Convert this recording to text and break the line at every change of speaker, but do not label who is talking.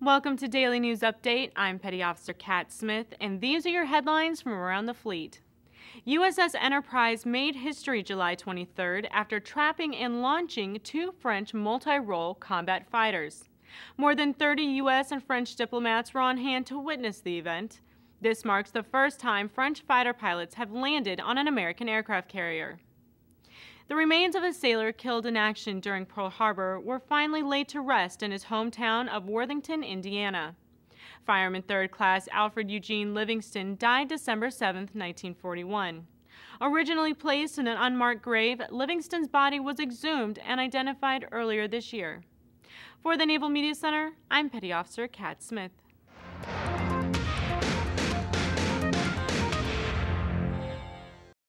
Welcome to Daily News Update. I'm Petty Officer Kat Smith, and these are your headlines from around the fleet. USS Enterprise made history July 23rd after trapping and launching two French multi-role combat fighters. More than 30 U.S. and French diplomats were on hand to witness the event. This marks the first time French fighter pilots have landed on an American aircraft carrier. The remains of a sailor killed in action during Pearl Harbor were finally laid to rest in his hometown of Worthington, Indiana. Fireman 3rd Class Alfred Eugene Livingston died December 7, 1941. Originally placed in an unmarked grave, Livingston's body was exhumed and identified earlier this year. For the Naval Media Center, I'm Petty Officer Kat Smith.